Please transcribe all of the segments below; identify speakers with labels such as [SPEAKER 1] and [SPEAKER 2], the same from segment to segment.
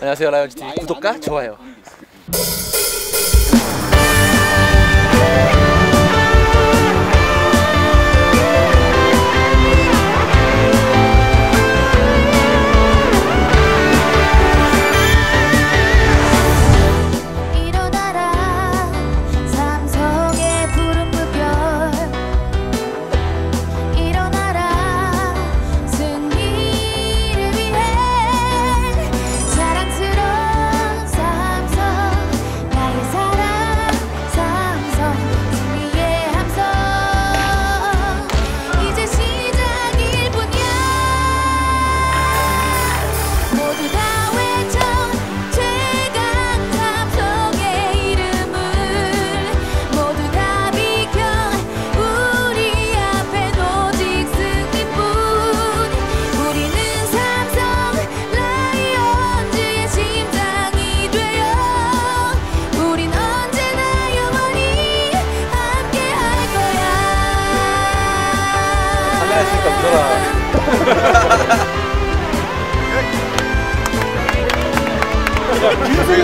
[SPEAKER 1] 안녕하세요 라이온즈TV 구독과 좋아요.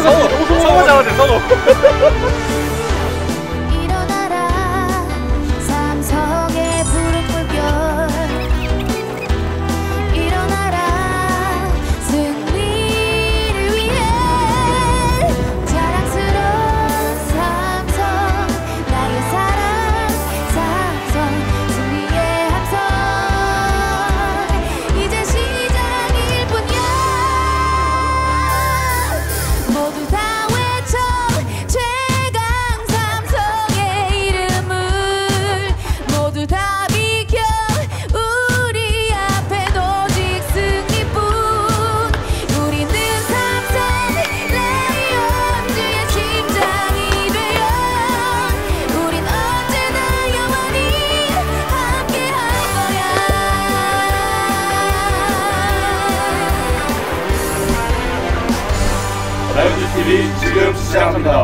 [SPEAKER 2] 서호 서호 잡아줘 서호 Sevgili Süleyman Sıcaklı'da.